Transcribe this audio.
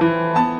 you